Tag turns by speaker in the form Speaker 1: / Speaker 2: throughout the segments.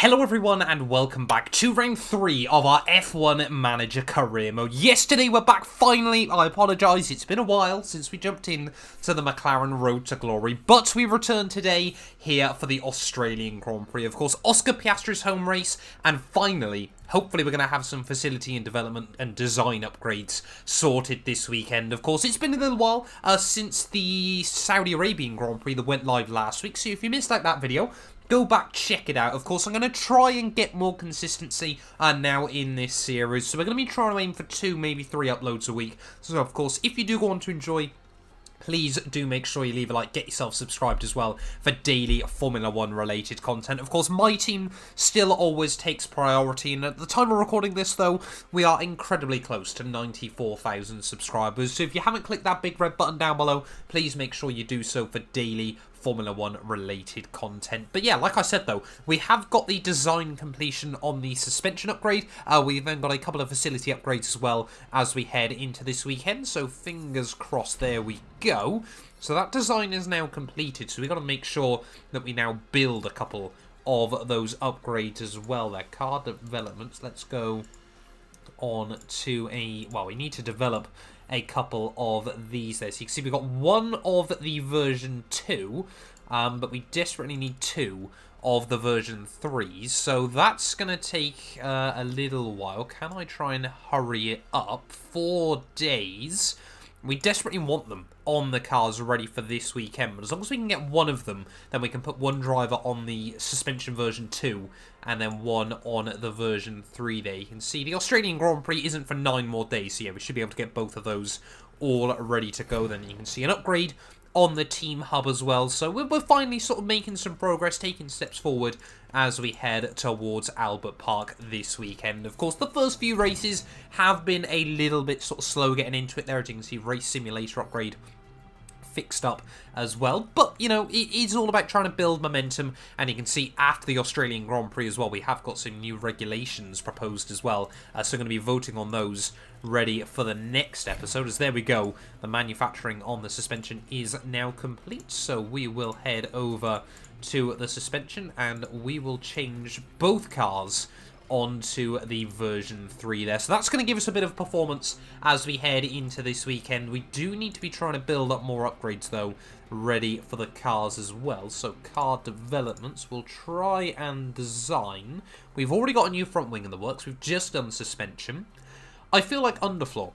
Speaker 1: Hello everyone and welcome back to round 3 of our F1 Manager career mode. Yesterday we're back finally, I apologise, it's been a while since we jumped in to the McLaren Road to Glory, but we return today here for the Australian Grand Prix. Of course, Oscar Piastri's home race, and finally, hopefully we're going to have some facility and development and design upgrades sorted this weekend. Of course, it's been a little while uh, since the Saudi Arabian Grand Prix that went live last week, so if you missed like that video, go back, check it out. Of course, I'm going to try and get more consistency uh, now in this series. So we're going to be trying to aim for two, maybe three uploads a week. So, of course, if you do want to enjoy please do make sure you leave a like, get yourself subscribed as well for daily Formula 1 related content. Of course, my team still always takes priority, and at the time of recording this, though, we are incredibly close to 94,000 subscribers. So if you haven't clicked that big red button down below, please make sure you do so for daily Formula 1 related content. But yeah, like I said though, we have got the design completion on the suspension upgrade. Uh, we've then got a couple of facility upgrades as well as we head into this weekend. So fingers crossed there we go. So that design is now completed. So we've got to make sure that we now build a couple of those upgrades as well. Their car developments. Let's go on to a... Well, we need to develop a couple of these there. So you can see we've got one of the version 2, um, but we desperately need two of the version 3s. So that's going to take uh, a little while. Can I try and hurry it up? Four days. We desperately want them on the cars ready for this weekend. But as long as we can get one of them, then we can put one driver on the suspension version 2 and then one on the version 3 there. You can see the Australian Grand Prix isn't for nine more days. So yeah, we should be able to get both of those all ready to go. Then you can see an upgrade on the team hub as well. So we're, we're finally sort of making some progress, taking steps forward as we head towards Albert Park this weekend. Of course, the first few races have been a little bit sort of slow getting into it there. As you can see, race simulator upgrade fixed up as well. But, you know, it is all about trying to build momentum. And you can see after the Australian Grand Prix as well, we have got some new regulations proposed as well. Uh, so we're going to be voting on those ready for the next episode. As there we go, the manufacturing on the suspension is now complete. So we will head over to the suspension and we will change both cars onto the version 3 there. So that's going to give us a bit of performance as we head into this weekend. We do need to be trying to build up more upgrades though, ready for the cars as well. So car developments, we'll try and design. We've already got a new front wing in the works. We've just done suspension. I feel like underfloor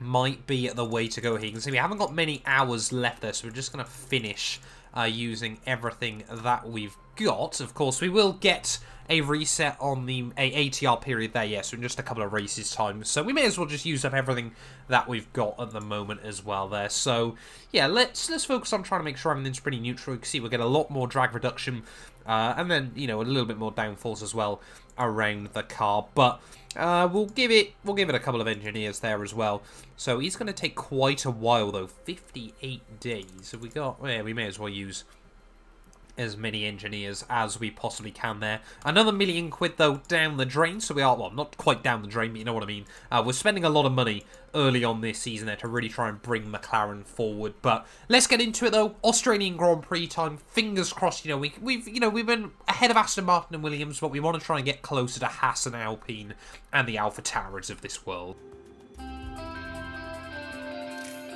Speaker 1: might be the way to go here. You can see we haven't got many hours left there, so we're just going to finish uh, using everything that we've got. Of course, we will get a reset on the a ATR period there, yes, in just a couple of races time. So we may as well just use up everything that we've got at the moment as well there. So yeah, let's let's focus on trying to make sure everything's pretty neutral. You can see we get a lot more drag reduction, uh, and then you know a little bit more downforce as well around the car. But uh, we'll give it we'll give it a couple of engineers there as well. So he's going to take quite a while though, 58 days. So we got yeah, we may as well use as many engineers as we possibly can there. Another million quid, though, down the drain. So we are, well, not quite down the drain, but you know what I mean. Uh, we're spending a lot of money early on this season there to really try and bring McLaren forward. But let's get into it, though. Australian Grand Prix time. Fingers crossed, you know, we, we've, you know, we've been ahead of Aston Martin and Williams, but we want to try and get closer to Haas and Alpine and the AlphaTauris of this world.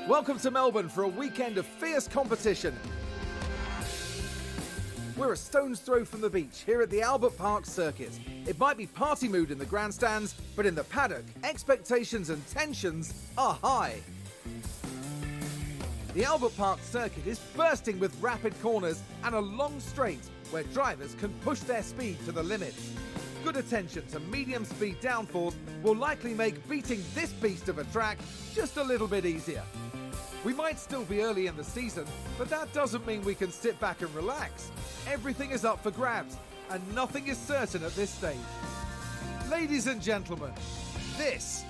Speaker 2: Welcome to Melbourne for a weekend of fierce competition we're a stone's throw from the beach here at the Albert Park Circuit. It might be party mood in the grandstands, but in the paddock, expectations and tensions are high. The Albert Park Circuit is bursting with rapid corners and a long straight where drivers can push their speed to the limit. Good attention to medium speed downforce will likely make beating this beast of a track just a little bit easier. We might still be early in the season, but that doesn't mean we can sit back and relax. Everything is up for grabs, and nothing is certain at this stage. Ladies and gentlemen, this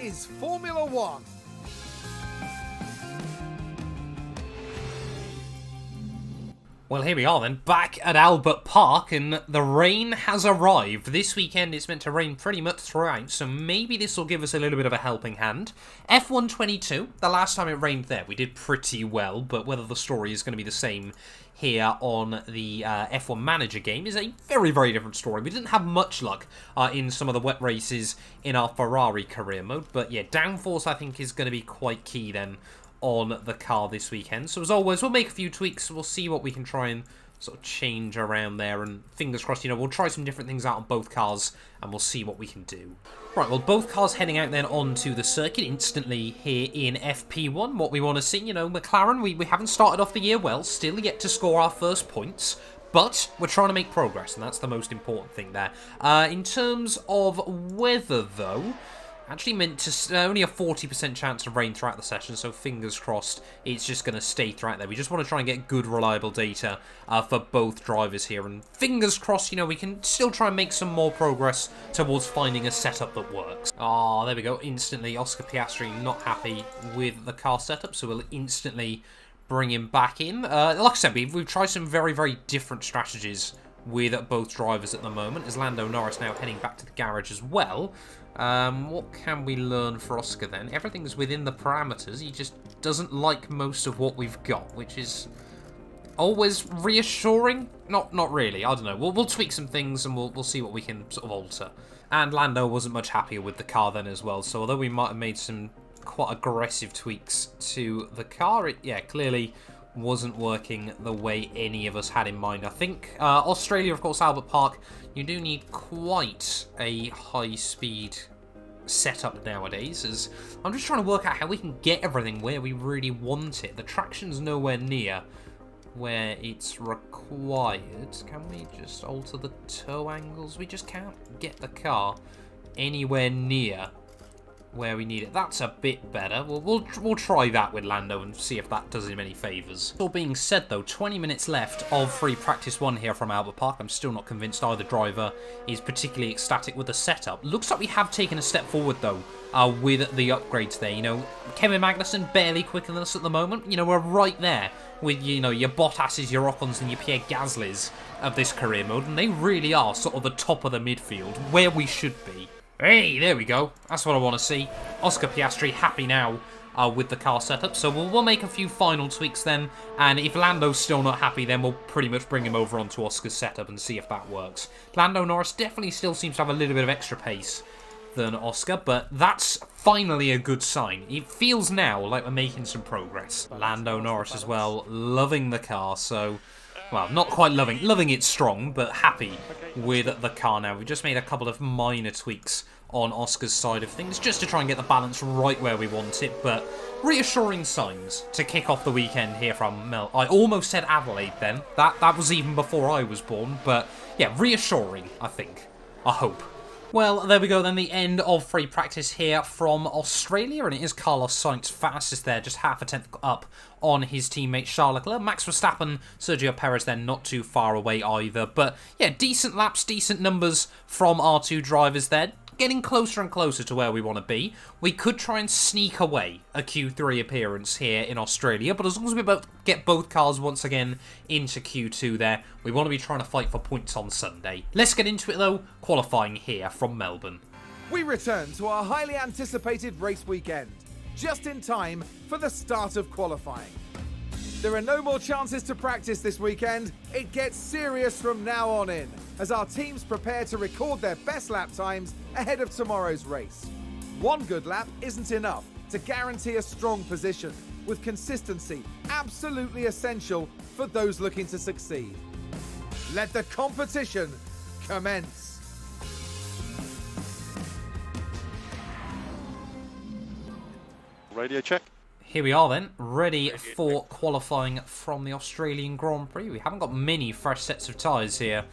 Speaker 2: is Formula One.
Speaker 1: Well, here we are then, back at Albert Park, and the rain has arrived. This weekend it's meant to rain pretty much throughout, so maybe this will give us a little bit of a helping hand. F122, the last time it rained there, we did pretty well, but whether the story is going to be the same here on the uh, F1 Manager game is a very, very different story. We didn't have much luck uh, in some of the wet races in our Ferrari career mode, but yeah, downforce I think is going to be quite key then on the car this weekend. So as always, we'll make a few tweaks. We'll see what we can try and sort of change around there. And fingers crossed, you know, we'll try some different things out on both cars and we'll see what we can do. Right, well, both cars heading out then onto the circuit instantly here in FP1. What we want to see, you know, McLaren, we, we haven't started off the year well, still yet to score our first points. But we're trying to make progress, and that's the most important thing there. Uh, in terms of weather, though, Actually meant to uh, only a 40% chance of rain throughout the session, so fingers crossed it's just going to stay throughout there. We just want to try and get good, reliable data uh, for both drivers here, and fingers crossed, you know, we can still try and make some more progress towards finding a setup that works. Ah, oh, there we go. Instantly, Oscar Piastri not happy with the car setup, so we'll instantly bring him back in. Uh, like I said, we've, we've tried some very, very different strategies with both drivers at the moment, as Lando Norris now heading back to the garage as well. Um, what can we learn for Oscar then? Everything's within the parameters. He just doesn't like most of what we've got, which is always reassuring. Not not really. I don't know. We'll, we'll tweak some things and we'll, we'll see what we can sort of alter. And Lando wasn't much happier with the car then as well. So although we might have made some quite aggressive tweaks to the car, it, yeah, clearly wasn't working the way any of us had in mind. I think uh, Australia, of course, Albert Park, you do need quite a high-speed setup nowadays, as I'm just trying to work out how we can get everything where we really want it. The traction's nowhere near where it's required. Can we just alter the toe angles? We just can't get the car anywhere near where we need it. That's a bit better. We'll, we'll, we'll try that with Lando and see if that does him any favours. All being said though, 20 minutes left of free practice one here from Albert Park. I'm still not convinced either driver is particularly ecstatic with the setup. Looks like we have taken a step forward though uh, with the upgrades there. You know, Kevin Magnussen barely quicker than us at the moment. You know, we're right there with, you know, your Bottas's, your Ocons and your Pierre Gasly's of this career mode. And they really are sort of the top of the midfield, where we should be. Hey, there we go. That's what I want to see. Oscar Piastri happy now uh, with the car setup. So we'll, we'll make a few final tweaks then. And if Lando's still not happy, then we'll pretty much bring him over onto Oscar's setup and see if that works. Lando Norris definitely still seems to have a little bit of extra pace than Oscar, but that's finally a good sign. It feels now like we're making some progress. Lando Norris as well, loving the car, so well, not quite loving, loving it strong, but happy with the car now. We've just made a couple of minor tweaks on Oscar's side of things, just to try and get the balance right where we want it, but reassuring signs to kick off the weekend here from Mel. I almost said Adelaide then. That, that was even before I was born, but yeah, reassuring, I think. I hope. Well, there we go then, the end of free practice here from Australia, and it is Carlos Sainz fastest there, just half a tenth up on his teammate Charles Leclerc. Max Verstappen, Sergio Perez then not too far away either, but yeah, decent laps, decent numbers from our two drivers there getting closer and closer to where we want to be. We could try and sneak away a Q3 appearance here in Australia, but as long as we both get both cars once again into Q2 there, we want to be trying to fight for points on Sunday. Let's get into it though, qualifying here from Melbourne.
Speaker 2: We return to our highly anticipated race weekend, just in time for the start of qualifying. There are no more chances to practice this weekend. It gets serious from now on in as our teams prepare to record their best lap times ahead of tomorrow's race. One good lap isn't enough to guarantee a strong position, with consistency absolutely essential for those looking to succeed. Let the competition commence.
Speaker 3: Radio check.
Speaker 1: Here we are then, ready for qualifying from the Australian Grand Prix. We haven't got many fresh sets of tyres here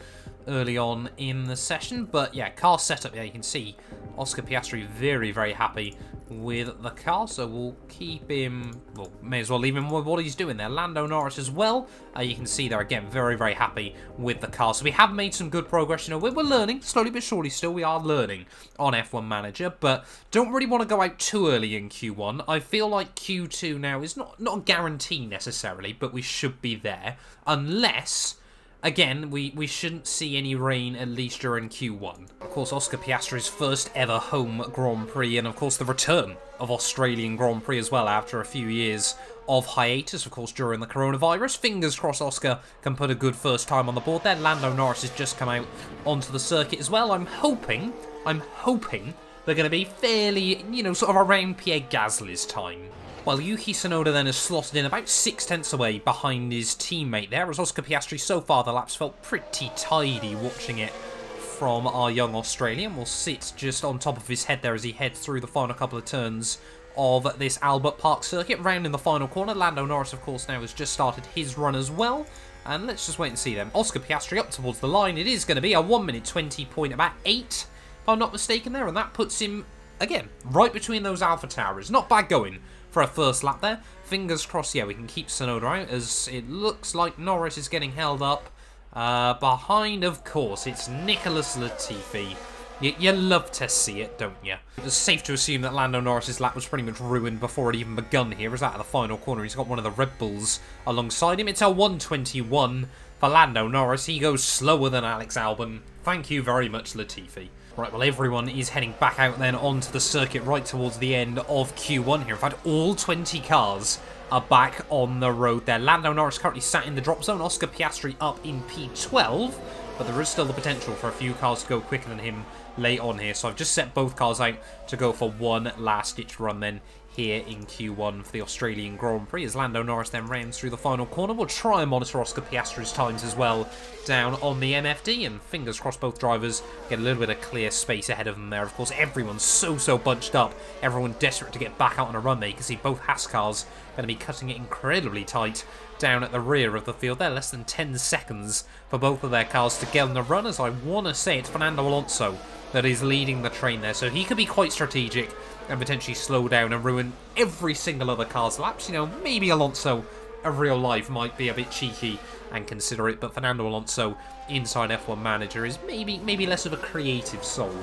Speaker 1: early on in the session. But yeah, car setup, yeah, you can see Oscar Piastri very, very happy with the car, so we'll keep him, well, may as well leave him with what he's doing there. Lando Norris as well, uh, you can see there again, very, very happy with the car. So we have made some good progress, you know, we're, we're learning, slowly but surely still, we are learning on F1 Manager, but don't really want to go out too early in Q1. I feel like Q2 now is not, not a guarantee necessarily, but we should be there, unless Again, we, we shouldn't see any rain at least during Q1. Of course, Oscar Piastri's first ever home Grand Prix, and of course the return of Australian Grand Prix as well after a few years of hiatus, of course, during the coronavirus. Fingers crossed Oscar can put a good first time on the board there. Lando Norris has just come out onto the circuit as well. I'm hoping, I'm hoping they're going to be fairly, you know, sort of around Pierre Gasly's time. While Yuki Tsunoda then has slotted in about six tenths away behind his teammate there, as Oscar Piastri so far the laps felt pretty tidy watching it from our young Australian. Will sit just on top of his head there as he heads through the final couple of turns of this Albert Park circuit. Round in the final corner, Lando Norris, of course, now has just started his run as well. And let's just wait and see then. Oscar Piastri up towards the line. It is going to be a 1 minute 20 point, about 8, if I'm not mistaken there. And that puts him, again, right between those AlphaTauris. Not bad going for a first lap there. Fingers crossed, yeah, we can keep Tsunoda out as it looks like Norris is getting held up. Uh, behind, of course, it's Nicholas Latifi. You, you love to see it, don't you? It's safe to assume that Lando Norris's lap was pretty much ruined before it even begun here. As out of the final corner, he's got one of the Red Bulls alongside him. It's a 121 for Lando Norris. He goes slower than Alex Albon. Thank you very much, Latifi. Right, well, everyone is heading back out then onto the circuit right towards the end of Q1 here. In fact, all 20 cars are back on the road there. Lando Norris currently sat in the drop zone. Oscar Piastri up in P12, but there is still the potential for a few cars to go quicker than him late on here. So I've just set both cars out to go for one last-ditch run then here in Q1 for the Australian Grand Prix as Lando Norris then rounds through the final corner. We'll try and monitor Oscar Piastri's times as well down on the MFD and fingers crossed both drivers get a little bit of clear space ahead of them there. Of course, everyone's so, so bunched up. Everyone desperate to get back out on a run there. You can see both Haas cars going to be cutting it incredibly tight down at the rear of the field. They're less than 10 seconds for both of their cars to get on the run as I want to say it's Fernando Alonso that is leading the train there. So he could be quite strategic and potentially slow down and ruin every single other car's laps. You know, maybe Alonso of real life might be a bit cheeky and consider it, but Fernando Alonso inside F1 manager is maybe maybe less of a creative soul.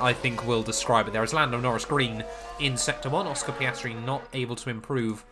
Speaker 1: I think we'll describe it. There is Lando Norris Green in Sector 1. Oscar Piastri not able to improve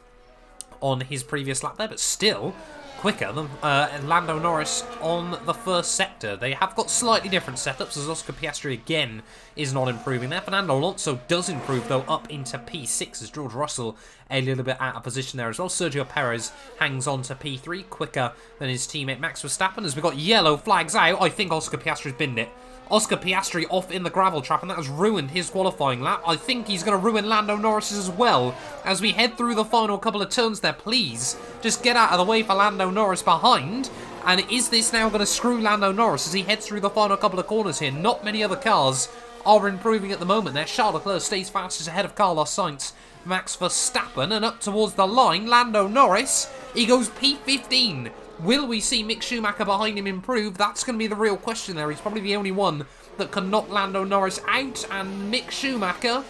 Speaker 1: on his previous lap there, but still quicker than uh, Lando Norris on the first sector. They have got slightly different setups as Oscar Piastri again is not improving there. Fernando Alonso does improve though up into P6 as George Russell a little bit out of position there as well. Sergio Perez hangs on to P3 quicker than his teammate Max Verstappen as we've got yellow flags out. I think Oscar Piastri's binned it. Oscar Piastri off in the gravel trap, and that has ruined his qualifying lap. I think he's going to ruin Lando Norris's as well. As we head through the final couple of turns there, please, just get out of the way for Lando Norris behind. And is this now going to screw Lando Norris as he heads through the final couple of corners here? Not many other cars are improving at the moment there. Charles Leclerc stays fastest ahead of Carlos Sainz. Max Verstappen, and up towards the line, Lando Norris. He goes P15. Will we see Mick Schumacher behind him improve? That's going to be the real question there. He's probably the only one that can knock Lando Norris out, and Mick Schumacher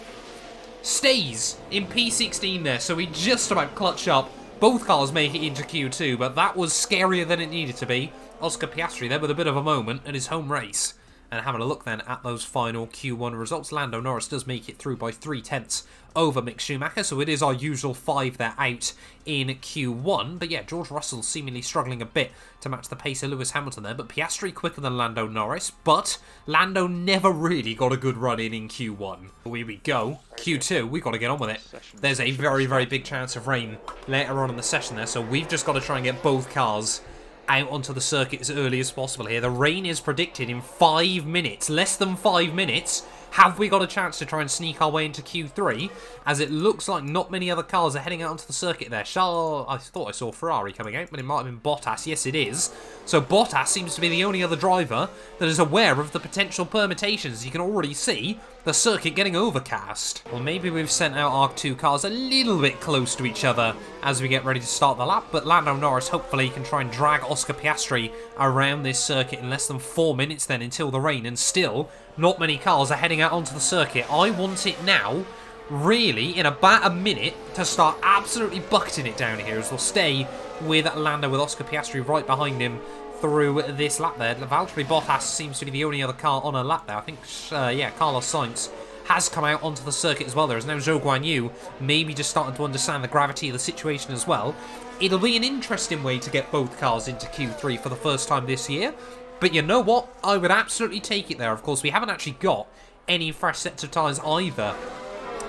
Speaker 1: stays in P16 there, so he just about clutched up. Both cars make it into Q2, but that was scarier than it needed to be. Oscar Piastri there with a bit of a moment at his home race. And having a look then at those final Q1 results, Lando Norris does make it through by three tenths over Mick Schumacher, so it is our usual five there out in Q1. But yeah, George Russell seemingly struggling a bit to match the pace of Lewis Hamilton there, but Piastri quicker than Lando Norris, but Lando never really got a good run in in Q1. Here we go. Q2, we've got to get on with it. There's a very, very big chance of rain later on in the session there, so we've just got to try and get both cars out onto the circuit as early as possible here. The rain is predicted in five minutes, less than five minutes. Have we got a chance to try and sneak our way into Q3? As it looks like not many other cars are heading out onto the circuit there. Charles, I thought I saw Ferrari coming out, but it might have been Bottas. Yes, it is. So Bottas seems to be the only other driver that is aware of the potential permutations. You can already see the circuit getting overcast. Well, maybe we've sent out our two cars a little bit close to each other as we get ready to start the lap, but Lando Norris hopefully can try and drag Oscar Piastri around this circuit in less than four minutes then until the rain, and still not many cars are heading out onto the circuit. I want it now, really, in about a minute, to start absolutely bucketing it down here as we'll stay with Lando with Oscar Piastri right behind him through this lap there. Valtteri Bottas seems to be the only other car on a lap there. I think, uh, yeah, Carlos Sainz has come out onto the circuit as well. There is now Zhou Guan Yu, maybe just starting to understand the gravity of the situation as well. It'll be an interesting way to get both cars into Q3 for the first time this year. But you know what? I would absolutely take it there. Of course, we haven't actually got any fresh sets of tyres either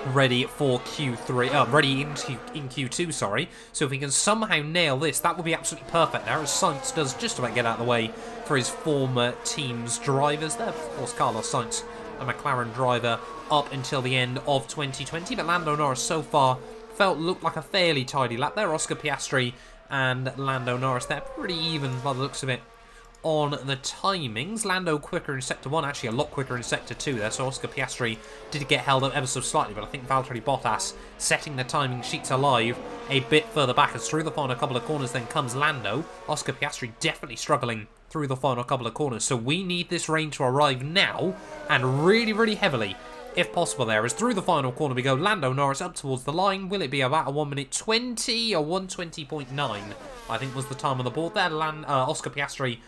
Speaker 1: ready for Q3, uh, ready into in Q2, sorry. So if we can somehow nail this, that would be absolutely perfect there, as Sainz does just about get out of the way for his former team's drivers there. Of course, Carlos Sainz, a McLaren driver, up until the end of 2020, but Lando Norris so far felt looked like a fairly tidy lap there. Oscar Piastri and Lando Norris, they're pretty even by the looks of it on the timings. Lando quicker in Sector 1, actually a lot quicker in Sector 2 there, so Oscar Piastri did get held up ever so slightly, but I think Valtteri Bottas setting the timing sheets alive a bit further back as through the final couple of corners then comes Lando. Oscar Piastri definitely struggling through the final couple of corners, so we need this rain to arrive now, and really, really heavily if possible there. As through the final corner we go, Lando Norris up towards the line. Will it be about a 1 minute 20 or 120.9? I think was the time on the board there. Land, uh, Oscar Piastri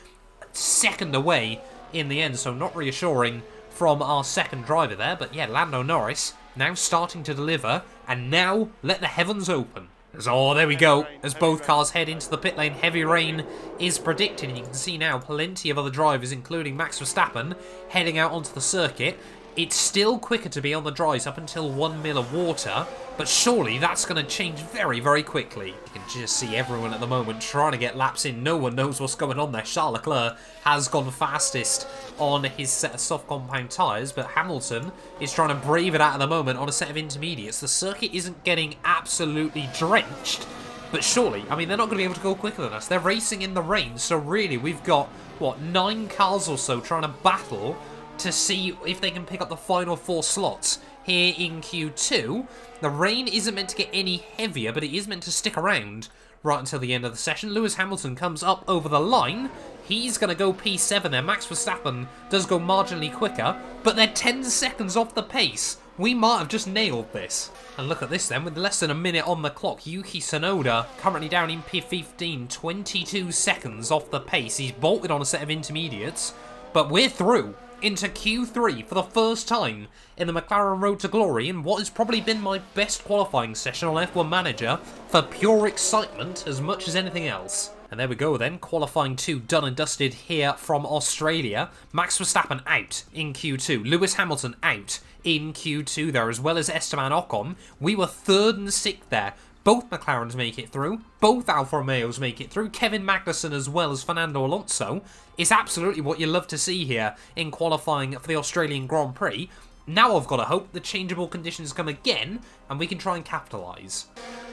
Speaker 1: second away in the end, so not reassuring from our second driver there. But yeah, Lando Norris now starting to deliver, and now let the heavens open. Oh, there we go. As both cars head into the pit lane, heavy rain is predicted. You can see now plenty of other drivers, including Max Verstappen, heading out onto the circuit. It's still quicker to be on the dries up until one mil of water, but surely that's going to change very, very quickly. You can just see everyone at the moment trying to get laps in. No one knows what's going on there. Charles Leclerc has gone fastest on his set of soft compound tyres, but Hamilton is trying to brave it out at the moment on a set of intermediates. The circuit isn't getting absolutely drenched, but surely, I mean, they're not going to be able to go quicker than us. They're racing in the rain, so really, we've got, what, nine cars or so trying to battle to see if they can pick up the final four slots here in Q2. The rain isn't meant to get any heavier, but it is meant to stick around right until the end of the session. Lewis Hamilton comes up over the line. He's going to go P7 there. Max Verstappen does go marginally quicker, but they're 10 seconds off the pace. We might have just nailed this. And look at this then, with less than a minute on the clock, Yuki Tsunoda currently down in P15, 22 seconds off the pace. He's bolted on a set of intermediates, but we're through into Q3 for the first time in the McLaren Road to Glory in what has probably been my best qualifying session on F1 Manager for pure excitement as much as anything else. And there we go then, qualifying 2 done and dusted here from Australia. Max Verstappen out in Q2, Lewis Hamilton out in Q2 there, as well as Esteban Ocon. We were third and sixth there, both McLarens make it through. Both Alfa Romeos make it through. Kevin Magnussen as well as Fernando Alonso. It's absolutely what you love to see here in qualifying for the Australian Grand Prix. Now I've got to hope the changeable conditions come again and we can try and capitalise.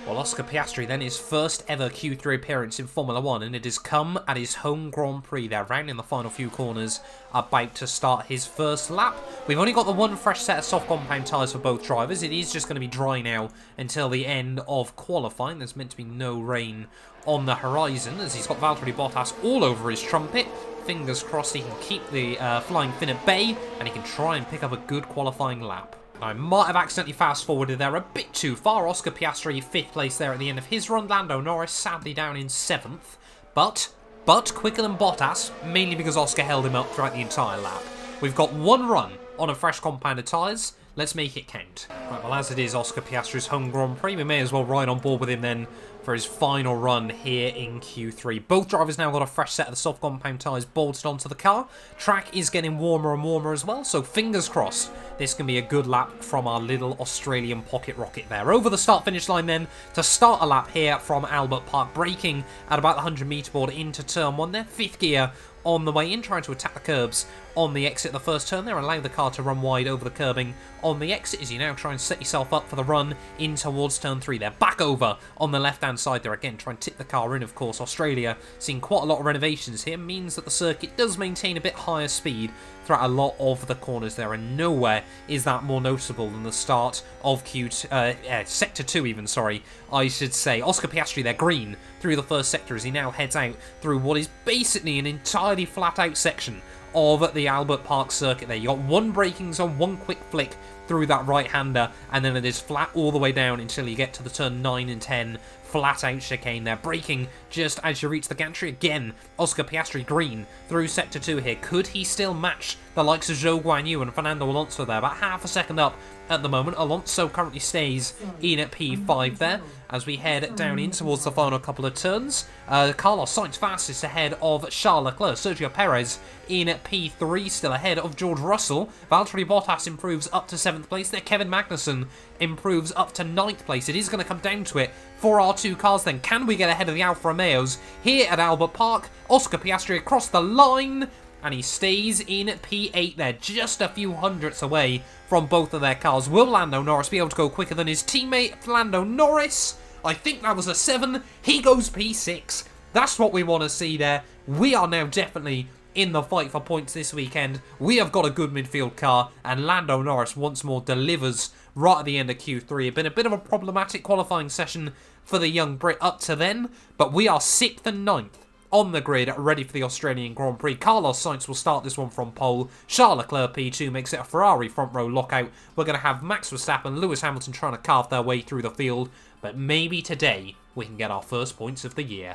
Speaker 1: Well, Oscar Piastri then his first ever Q3 appearance in Formula 1 and it has come at his home Grand Prix there, rounding the final few corners, about to start his first lap. We've only got the one fresh set of soft compound tyres for both drivers. It is just going to be dry now until the end of qualifying. There's meant to be no rain on the horizon as he's got Valtteri Bottas all over his trumpet. Fingers crossed he can keep the uh, flying fin at bay and he can try and pick up a good qualifying lap. I might have accidentally fast forwarded there a bit too far. Oscar Piastri, fifth place there at the end of his run. Lando Norris sadly down in seventh. But, but quicker than Bottas, mainly because Oscar held him up throughout the entire lap. We've got one run on a fresh compound of tyres. Let's make it count. Right, well, as it is Oscar Piastri's home Grand Prix, we may as well ride on board with him then for his final run here in Q3. Both drivers now got a fresh set of the soft compound tyres bolted onto the car. Track is getting warmer and warmer as well, so fingers crossed this can be a good lap from our little Australian pocket rocket there. Over the start-finish line then to start a lap here from Albert Park, braking at about the 100 metre board into turn one there. Fifth gear on the way in, trying to attack the curbs on the exit the first turn there, allowing the car to run wide over the curbing on the exit as you now try and set yourself up for the run in towards turn three there. Back over on the left-hand side there again, try and tip the car in, of course. Australia seeing quite a lot of renovations here, means that the circuit does maintain a bit higher speed throughout a lot of the corners there, and nowhere is that more noticeable than the start of Q uh, uh, Sector 2 even, sorry, I should say. Oscar Piastri there, green, through the first sector as he now heads out through what is basically an entirely flat-out section of the Albert Park circuit there. You got one braking zone, one quick flick through that right-hander, and then it is flat all the way down until you get to the turn 9 and 10 flat out chicane there, Breaking just as you reach the gantry again. Oscar Piastri green through sector 2 here. Could he still match the likes of Zhou Guanyu and Fernando Alonso there? About half a second up at the moment. Alonso currently stays in at P5 there as we head down in towards the final couple of turns. Uh, Carlos Sainz fastest ahead of Charles Leclerc. Sergio Perez in at P3 still ahead of George Russell. Valtteri Bottas improves up to 7th place there. Kevin Magnussen improves up to 9th place. It is going to come down to it for our two cars then. Can we get ahead of the Alfa Romeos here at Albert Park? Oscar Piastri across the line and he stays in P8 there, just a few hundredths away from both of their cars. Will Lando Norris be able to go quicker than his teammate, Lando Norris? I think that was a 7. He goes P6. That's what we want to see there. We are now definitely in the fight for points this weekend. We have got a good midfield car, and Lando Norris once more delivers right at the end of Q3. It's been a bit of a problematic qualifying session for the young Brit up to then, but we are 6th and 9th on the grid, ready for the Australian Grand Prix. Carlos Sainz will start this one from pole. Charles Leclerc P2 makes it a Ferrari front row lockout. We're going to have Max Verstappen, Lewis Hamilton trying to carve their way through the field. But maybe today we can get our first points of the year.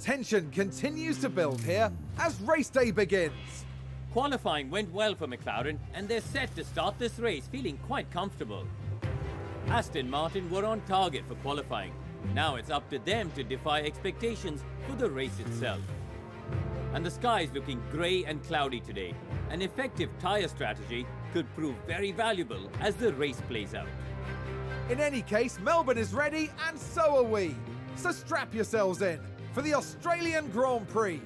Speaker 2: Tension continues to build here as race day begins.
Speaker 4: Qualifying went well for McLaren and they're set to start this race feeling quite comfortable. Aston Martin were on target for qualifying. Now it's up to them to defy expectations for the race itself. And the sky is looking grey and cloudy today. An effective tyre strategy could prove very valuable as the race plays out.
Speaker 2: In any case, Melbourne is ready and so are we. So strap yourselves in for the Australian Grand Prix.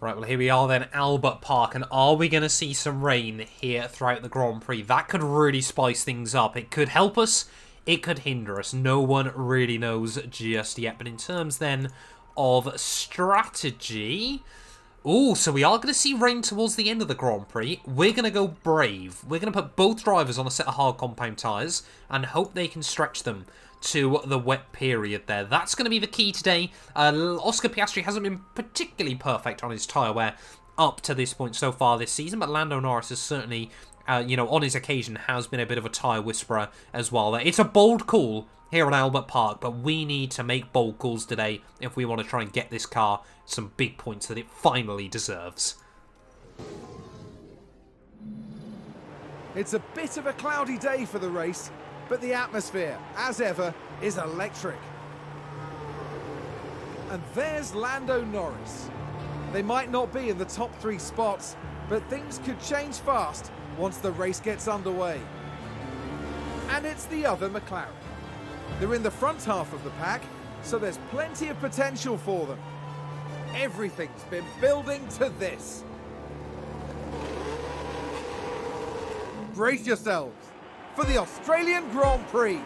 Speaker 1: Right, well, here we are then, Albert Park, and are we going to see some rain here throughout the Grand Prix? That could really spice things up. It could help us, it could hinder us. No one really knows just yet. But in terms then of strategy... Oh, so we are going to see rain towards the end of the Grand Prix. We're going to go brave. We're going to put both drivers on a set of hard compound tyres and hope they can stretch them to the wet period there. That's going to be the key today. Uh, Oscar Piastri hasn't been particularly perfect on his tyre wear up to this point so far this season, but Lando Norris is certainly, uh, you know, on his occasion has been a bit of a tyre whisperer as well. It's a bold call here at Albert Park, but we need to make bold calls today if we want to try and get this car some big points that it finally deserves.
Speaker 2: It's a bit of a cloudy day for the race, but the atmosphere, as ever, is electric. And there's Lando Norris. They might not be in the top three spots, but things could change fast once the race gets underway. And it's the other McLaren. They're in the front half of the pack, so there's plenty of potential for them. Everything's been building to this. Brace yourselves for the Australian Grand Prix.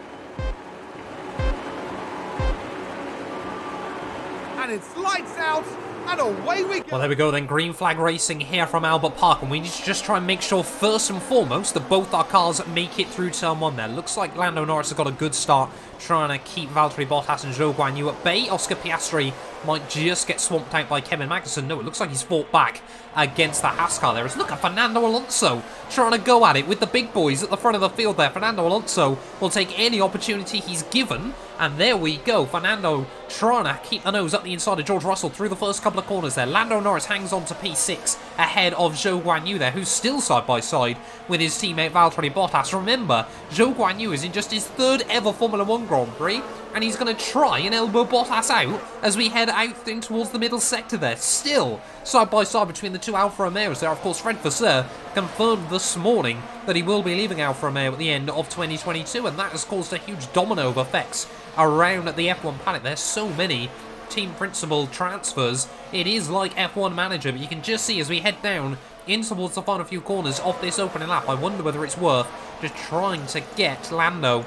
Speaker 2: And it's lights out and away we go.
Speaker 1: Well, there we go then. Green flag racing here from Albert Park. And we need to just try and make sure, first and foremost, that both our cars make it through turn one there. Looks like Lando Norris has got a good start trying to keep Valtteri Bottas and Zhou Guanyu at bay. Oscar Piastri might just get swamped out by Kevin Magnussen. No, it looks like he's fought back against the Haas car there. It's look at Fernando Alonso trying to go at it with the big boys at the front of the field there. Fernando Alonso will take any opportunity he's given. And there we go. Fernando trying to keep the nose up the inside of George Russell through the first couple of corners there. Lando Norris hangs on to P6 ahead of Zhou Guanyu there, who's still side by side with his teammate Valtteri Bottas. Remember, Zhou Guanyu is in just his third ever Formula 1 Grand Prix, and he's going to try and elbow Bottas out as we head out in towards the middle sector there. Still, side by side between the two Alfa Romeos there. Of course, Fred Vasseur confirmed this morning that he will be leaving Alfa Romeo at the end of 2022, and that has caused a huge domino of effects around the F1 paddock. There's so many team principal transfers. It is like F1 Manager, but you can just see as we head down in towards the final few corners of this opening lap, I wonder whether it's worth just trying to get Lando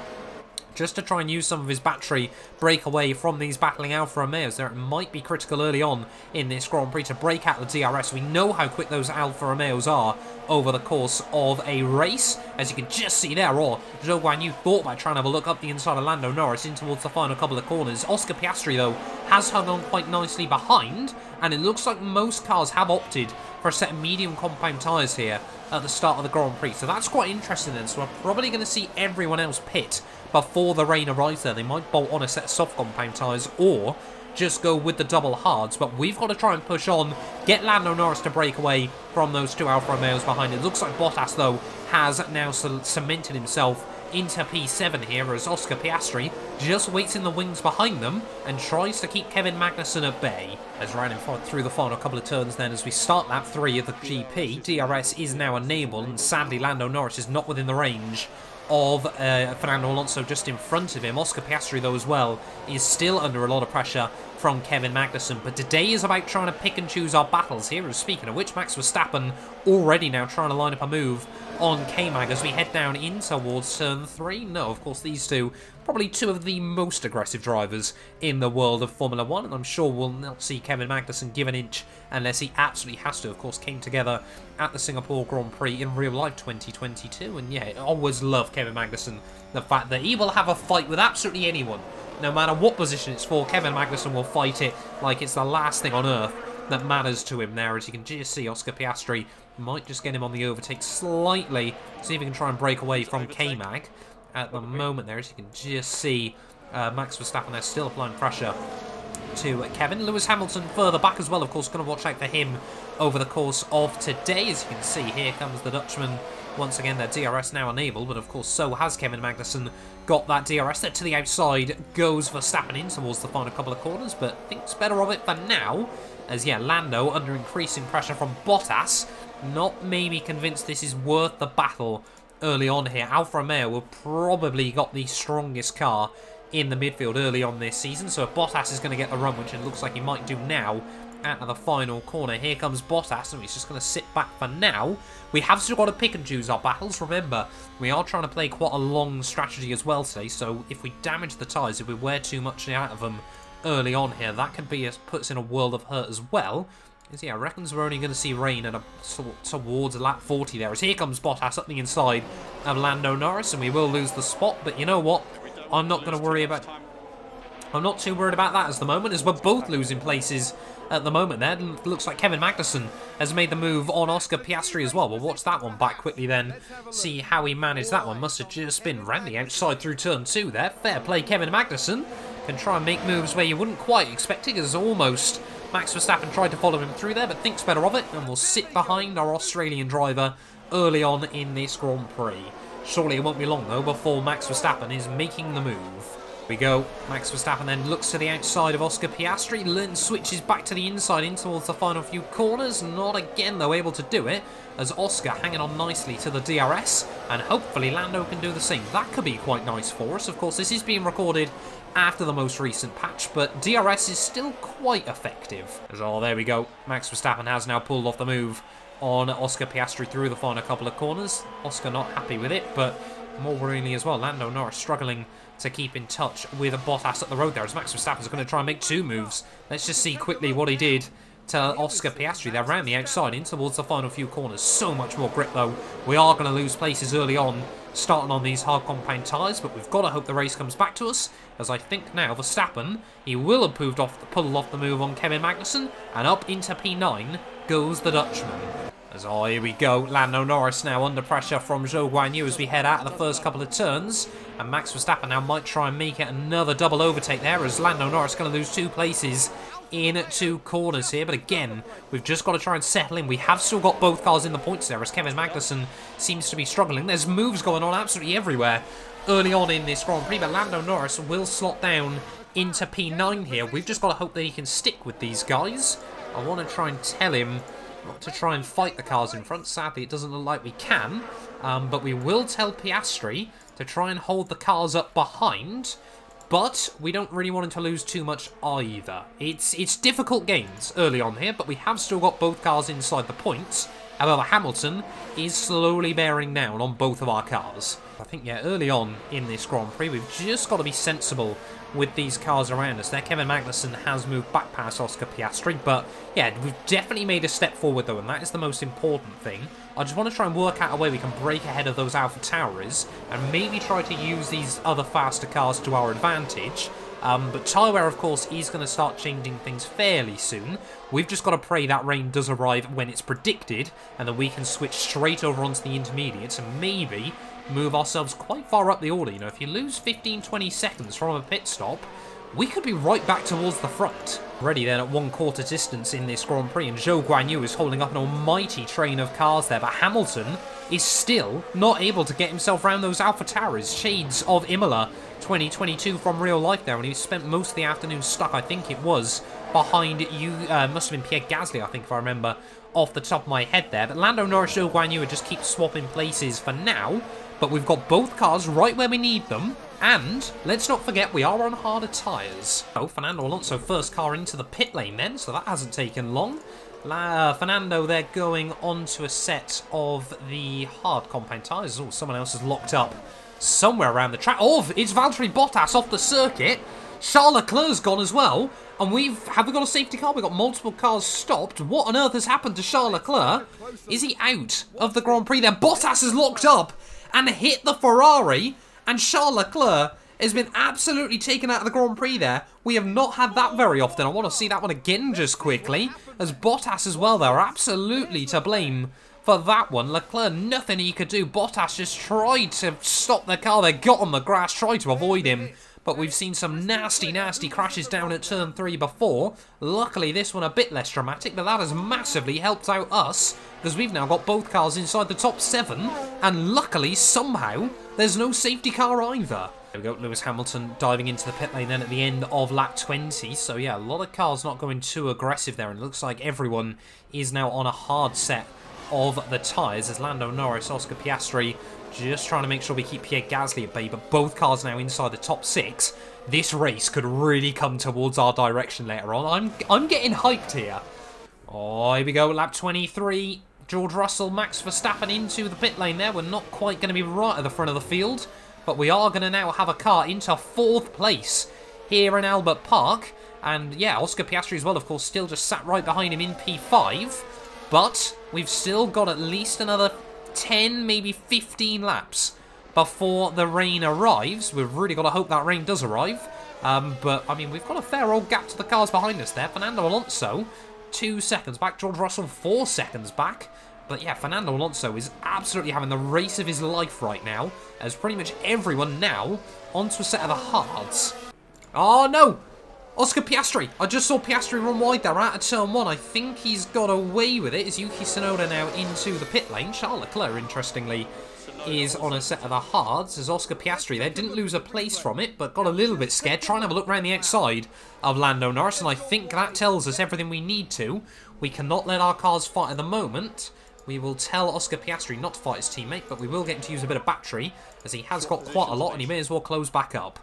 Speaker 1: just to try and use some of his battery break away from these battling Alfa Romeos. There it might be critical early on in this Grand Prix to break out the DRS. We know how quick those Alfa Romeos are over the course of a race. As you can just see there, or Zhou Guan thought by trying to have a look up the inside of Lando Norris in towards the final couple of corners. Oscar Piastri, though, has hung on quite nicely behind, and it looks like most cars have opted for a set of medium compound tyres here at the start of the Grand Prix. So that's quite interesting then. So we're probably going to see everyone else pit before the rain arrives there. They might bolt on a set of soft compound tyres or just go with the double hards. But we've got to try and push on, get Lando Norris to break away from those two Alfa Romeos behind. It looks like Bottas, though, has now cemented himself into P7 here as Oscar Piastri just waits in the wings behind them and tries to keep Kevin Magnussen at bay. As Ryan through the final couple of turns then as we start lap 3 of the GP, DRS is now enabled and sadly Lando Norris is not within the range of uh, Fernando Alonso just in front of him. Oscar Piastri, though, as well, is still under a lot of pressure from Kevin Magnussen. But today is about trying to pick and choose our battles here. Speaking of which, Max Verstappen already now trying to line up a move on K-Mag as we head down in towards turn 3. No, of course, these two, probably two of the most aggressive drivers in the world of Formula 1, and I'm sure we'll not see Kevin Magnussen give an inch unless he absolutely has to. Of course, came together at the Singapore Grand Prix in real life 2022, and yeah, I always love Kevin Magnussen. The fact that he will have a fight with absolutely anyone. No matter what position it's for, Kevin Magnussen will fight it like it's the last thing on earth that matters to him there. As you can just see, Oscar Piastri might just get him on the overtake slightly. See if he can try and break away from K-Mag at the moment there. As you can just see, uh, Max Verstappen there still applying pressure to Kevin. Lewis Hamilton further back as well, of course, going to watch out for him over the course of today. As you can see, here comes the Dutchman. Once again, their DRS now enabled, but of course so has Kevin Magnussen got that DRS there to the outside. Goes Verstappen in towards the final couple of corners, but thinks better of it for now. As, yeah, Lando under increasing pressure from Bottas. Not maybe convinced this is worth the battle early on here. Alfa Romeo will probably got the strongest car in the midfield early on this season. So Bottas is going to get the run, which it looks like he might do now, at the final corner. Here comes Bottas, and he's just going to sit back for now. We have still got to pick and choose our battles. Remember, we are trying to play quite a long strategy as well today, so if we damage the tyres, if we wear too much out of them early on here, that can be a, puts in a world of hurt as well. Is yeah, I reckons we're only going to see rain at a, towards lap 40 there. As here comes Bottas up the inside of Lando Norris, and we will lose the spot. But you know what? I'm not going to worry about. I'm not too worried about that as the moment, as we're both losing places at the moment there. Looks like Kevin Magnussen has made the move on Oscar Piastri as well. We'll watch that one back quickly then, see how he managed that one. Must have just been randy outside through turn two there. Fair play, Kevin Magnussen. Can try and make moves where you wouldn't quite expect it, as almost Max Verstappen tried to follow him through there, but thinks better of it, and will sit behind our Australian driver early on in this Grand Prix. Surely it won't be long, though, before Max Verstappen is making the move we go. Max Verstappen then looks to the outside of Oscar Piastri. Then switches back to the inside in towards the final few corners. Not again, though, able to do it. As Oscar hanging on nicely to the DRS. And hopefully Lando can do the same. That could be quite nice for us. Of course, this is being recorded after the most recent patch, but DRS is still quite effective. Oh, there we go. Max Verstappen has now pulled off the move on Oscar Piastri through the final couple of corners. Oscar not happy with it, but more worryingly as well, Lando Norris struggling to keep in touch with Bottas at the road there as Max Verstappen is going to try and make two moves. Let's just see quickly what he did to Oscar Piastri there around the outside in towards the final few corners. So much more grip though. We are going to lose places early on. Starting on these hard compound tyres, but we've got to hope the race comes back to us, as I think now Verstappen, he will have pulled off, pulled off the move on Kevin Magnussen, and up into P9 goes the Dutchman. As oh, here we go. Lando Norris now under pressure from Zhou Guanyu as we head out of the first couple of turns. And Max Verstappen now might try and make it another double overtake there as Lando Norris going to lose two places in two corners here. But again, we've just got to try and settle in. We have still got both cars in the points there as Kevin Magnussen seems to be struggling. There's moves going on absolutely everywhere early on in this Grand Prix. But Lando Norris will slot down into P9 here. We've just got to hope that he can stick with these guys. I want to try and tell him not to try and fight the cars in front. Sadly, it doesn't look like we can. Um, but we will tell Piastri to try and hold the cars up behind. But we don't really want to lose too much either. It's, it's difficult gains early on here, but we have still got both cars inside the points. However, Hamilton is slowly bearing down on both of our cars. I think, yeah, early on in this Grand Prix, we've just got to be sensible with these cars around us. There, Kevin Magnussen has moved back past Oscar Piastri, but yeah, we've definitely made a step forward though, and that is the most important thing. I just want to try and work out a way we can break ahead of those AlphaTauris, and maybe try to use these other faster cars to our advantage. Um, but Tyler, of course, is going to start changing things fairly soon. We've just got to pray that rain does arrive when it's predicted, and then we can switch straight over onto the intermediates, and maybe move ourselves quite far up the order. You know, if you lose 15, 20 seconds from a pit stop, we could be right back towards the front. Ready then at one quarter distance in this Grand Prix, and Zhou Guanyu is holding up an almighty train of cars there, but Hamilton is still not able to get himself around those AlphaTauris. Shades of Imola 2022 from real life there, and he spent most of the afternoon stuck, I think it was, behind you, uh, must have been Pierre Gasly, I think, if I remember off the top of my head there. But Lando Norris, Zhou Guanyu just keep swapping places for now, but we've got both cars right where we need them. And let's not forget we are on harder tyres. Oh, Fernando Alonso first car into the pit lane then, so that hasn't taken long. La uh, Fernando they're going onto a set of the hard compound tyres. Oh, someone else is locked up somewhere around the track. Oh, it's Valtteri Bottas off the circuit. Charles Leclerc's gone as well. And we've... Have we got a safety car? We've got multiple cars stopped. What on earth has happened to Charles Leclerc? Is he out of the Grand Prix there? Bottas is locked up and hit the Ferrari. And Charles Leclerc has been absolutely taken out of the Grand Prix there. We have not had that very often. I want to see that one again just quickly. As Bottas as well, they're absolutely to blame for that one. Leclerc, nothing he could do. Bottas just tried to stop the car. They got on the grass, tried to avoid him. But we've seen some nasty, nasty crashes down at turn 3 before. Luckily, this one a bit less dramatic, but that has massively helped out us because we've now got both cars inside the top 7. And luckily, somehow, there's no safety car either. There we go, Lewis Hamilton diving into the pit lane then at the end of lap 20. So yeah, a lot of cars not going too aggressive there. And it looks like everyone is now on a hard set of the tyres as Lando Norris, Oscar Piastri just trying to make sure we keep Pierre Gasly at bay, but both cars now inside the top six. This race could really come towards our direction later on. I'm, I'm getting hyped here. Oh, here we go, lap 23. George Russell, Max Verstappen into the pit lane there. We're not quite going to be right at the front of the field, but we are going to now have a car into fourth place here in Albert Park. And yeah, Oscar Piastri as well, of course, still just sat right behind him in P5. But we've still got at least another 10, maybe 15 laps before the rain arrives. We've really got to hope that rain does arrive. Um, but, I mean, we've got a fair old gap to the cars behind us there. Fernando Alonso, two seconds back. George Russell, four seconds back. But yeah, Fernando Alonso is absolutely having the race of his life right now, as pretty much everyone now onto a set of the hards. Oh, no! Oscar Piastri. I just saw Piastri run wide there out of turn one. I think he's got away with it. Is Yuki Tsunoda now into the pit lane? Charles Leclerc, interestingly, is on a set of the hards as Oscar Piastri there. Didn't lose a place from it, but got a little bit scared. Trying to have a look around the outside of Lando Norris, and I think that tells us everything we need to. We cannot let our cars fight at the moment. We will tell Oscar Piastri not to fight his teammate, but we will get him to use a bit of battery, as he has got quite a lot, and he may as well close back up.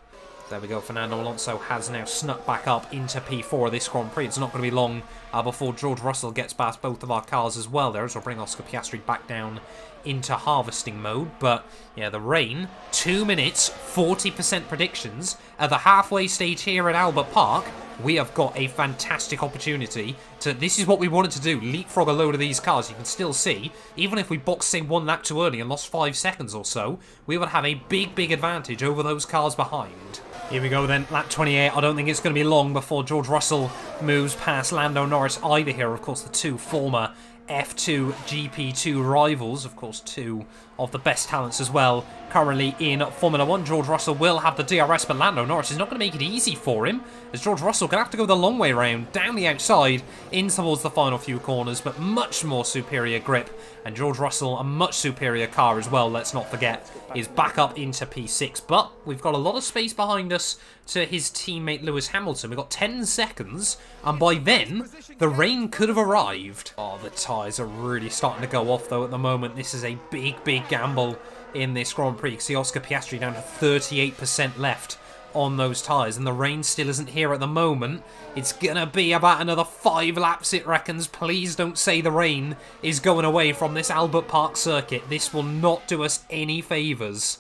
Speaker 1: There we go, Fernando Alonso has now snuck back up into P4 of this Grand Prix. It's not going to be long uh, before George Russell gets past both of our cars as well there, as we'll bring Oscar Piastri back down into harvesting mode. But, yeah, the rain, 2 minutes, 40% predictions at the halfway stage here at Albert Park. we have got a fantastic opportunity to... This is what we wanted to do, leapfrog a load of these cars. You can still see, even if we boxed, say, one lap too early and lost five seconds or so, we would have a big, big advantage over those cars behind. Here we go then, lap 28. I don't think it's going to be long before George Russell moves past Lando Norris either here. Of course, the two former F2 GP2 rivals, of course, two of the best talents as well, currently in Formula 1. George Russell will have the DRS, but Lando Norris is not going to make it easy for him, as George Russell going to have to go the long way round, down the outside, in towards the final few corners, but much more superior grip, and George Russell, a much superior car as well, let's not forget, is back up into P6, but we've got a lot of space behind us to his teammate Lewis Hamilton. We've got 10 seconds, and by then, the rain could have arrived. Oh, the tyres are really starting to go off, though, at the moment. This is a big, big gamble in this Grand Prix. See Oscar Piastri down to 38% left on those tyres, and the rain still isn't here at the moment. It's gonna be about another five laps, it reckons. Please don't say the rain is going away from this Albert Park circuit. This will not do us any favours.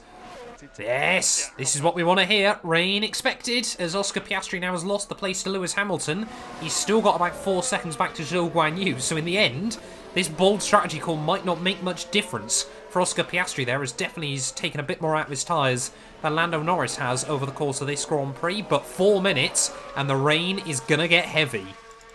Speaker 1: Yes, this is what we want to hear. Rain expected, as Oscar Piastri now has lost the place to Lewis Hamilton. He's still got about four seconds back to Zhou Guan Yu, so in the end, this bold strategy call might not make much difference for Oscar Piastri there, as definitely he's taken a bit more out of his tyres than Lando Norris has over the course of this Grand Prix, but four minutes, and the rain is going to get heavy.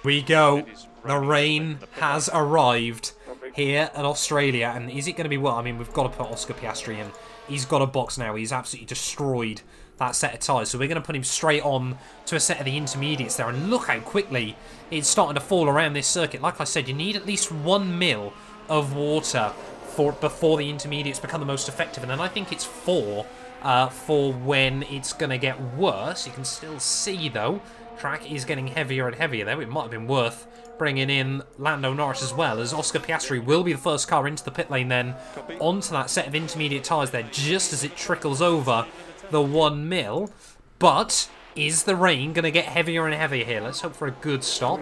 Speaker 1: We go. The rain has arrived here at Australia, and is it going to be well? I mean, we've got to put Oscar Piastri in. He's got a box now. He's absolutely destroyed that set of tyres. So we're going to put him straight on to a set of the intermediates there. And look how quickly it's starting to fall around this circuit. Like I said, you need at least one mil of water for before the intermediates become the most effective. And then I think it's four uh, for when it's going to get worse. You can still see, though, track is getting heavier and heavier there. It might have been worth bringing in Lando Norris as well, as Oscar Piastri will be the first car into the pit lane then onto that set of intermediate tyres there, just as it trickles over the one mil. But is the rain going to get heavier and heavier here? Let's hope for a good stop.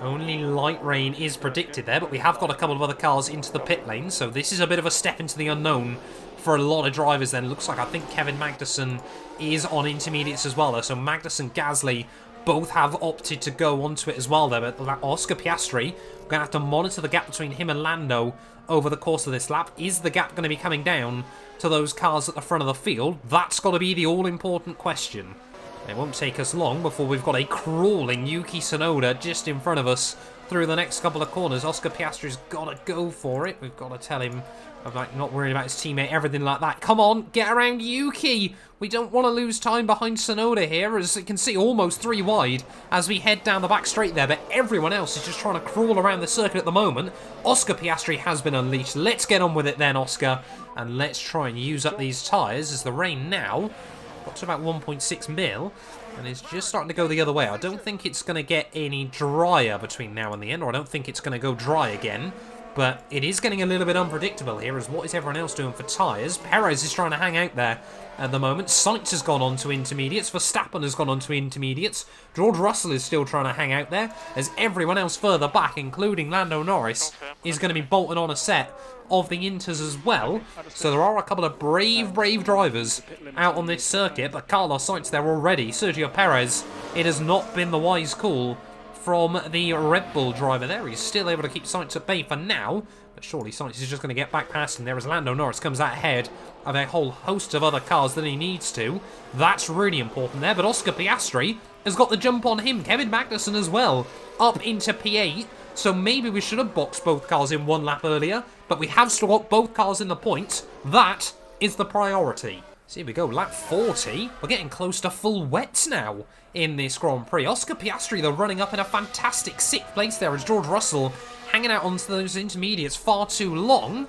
Speaker 1: Only light rain is predicted there, but we have got a couple of other cars into the pit lane, so this is a bit of a step into the unknown for a lot of drivers then. Looks like I think Kevin Magnussen is on intermediates as well, though. So Magnussen, Gasly both have opted to go onto it as well there, but Oscar Piastri, we're going to have to monitor the gap between him and Lando over the course of this lap. Is the gap going to be coming down to those cars at the front of the field? That's got to be the all-important question. It won't take us long before we've got a crawling Yuki Tsunoda just in front of us through the next couple of corners. Oscar Piastri's got to go for it. We've got to tell him about not worrying about his teammate, everything like that. Come on, get around Yuki. We don't want to lose time behind Tsunoda here, as you can see, almost three wide as we head down the back straight there. But everyone else is just trying to crawl around the circuit at the moment. Oscar Piastri has been unleashed. Let's get on with it then, Oscar. And let's try and use up these tyres as the rain now got to about 1.6 mil, and it's just starting to go the other way. I don't think it's going to get any drier between now and the end, or I don't think it's going to go dry again. But it is getting a little bit unpredictable here, as what is everyone else doing for tyres? Perez is trying to hang out there at the moment. Sainz has gone on to intermediates. Verstappen has gone on to intermediates. George Russell is still trying to hang out there, as everyone else further back, including Lando Norris, is going to be bolting on a set of the Inters as well. So there are a couple of brave, brave drivers out on this circuit, but Carlos Sainz there already. Sergio Perez, it has not been the wise call from the Red Bull driver there. He's still able to keep Sainz at bay for now, but surely Sainz is just going to get back past him there as Lando Norris comes out ahead of a whole host of other cars than he needs to. That's really important there, but Oscar Piastri has got the jump on him. Kevin Magnussen as well, up into P8. So maybe we should have boxed both cars in one lap earlier, but we have still got both cars in the points. That is the priority. So here we go, lap 40. We're getting close to full wets now in this Grand Prix. Oscar Piastri, though, running up in a fantastic sixth place there as George Russell hanging out onto those intermediates far too long.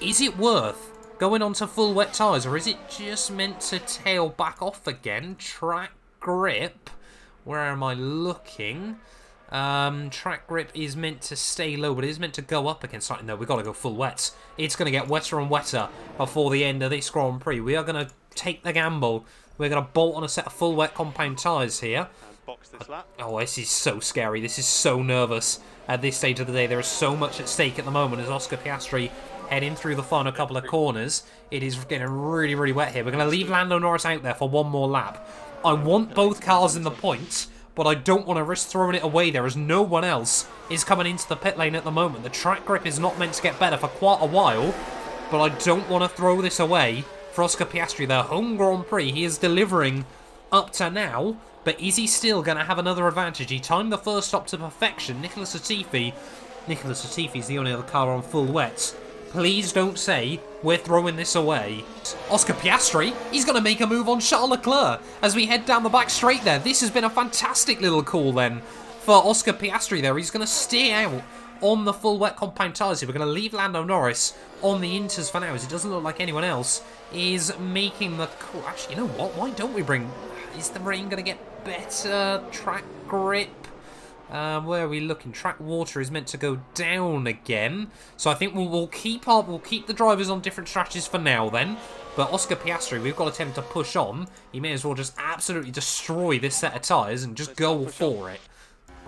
Speaker 1: Is it worth going onto full wet tyres, or is it just meant to tail back off again? Track grip. Where am I looking? Um, track grip is meant to stay low, but it is meant to go up again. Sorry, no, we've got to go full wet. It's going to get wetter and wetter before the end of this Grand Prix. We are going to take the gamble. We're going to bolt on a set of full wet compound tyres here.
Speaker 3: This
Speaker 1: oh, this is so scary. This is so nervous at this stage of the day. There is so much at stake at the moment as Oscar Piastri heading through the final couple of corners. It is getting really, really wet here. We're going to leave Lando Norris out there for one more lap. I want both cars in the points, but I don't want to risk throwing it away there as no one else is coming into the pit lane at the moment. The track grip is not meant to get better for quite a while, but I don't want to throw this away Oscar Piastri. Their home Grand Prix, he is delivering up to now, but is he still going to have another advantage? He timed the first stop to perfection. Nicholas Latifi, Nicholas Latifi is the only other car on full wets. Please don't say we're throwing this away. Oscar Piastri, he's going to make a move on Charles Leclerc as we head down the back straight there. This has been a fantastic little call then for Oscar Piastri there. He's going to stay out on the full wet compound tyres We're going to leave Lando Norris on the Inters for now as it doesn't look like anyone else is making the. Actually, you know what? Why don't we bring... Is the rain going to get better? Track grip? Um, where are we looking? Track water is meant to go down again. So I think we'll, we'll keep our, we'll keep the drivers on different strategies for now then. But Oscar Piastri, we've got to attempt to push on. He may as well just absolutely destroy this set of tyres and just go for it.